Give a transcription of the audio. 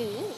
is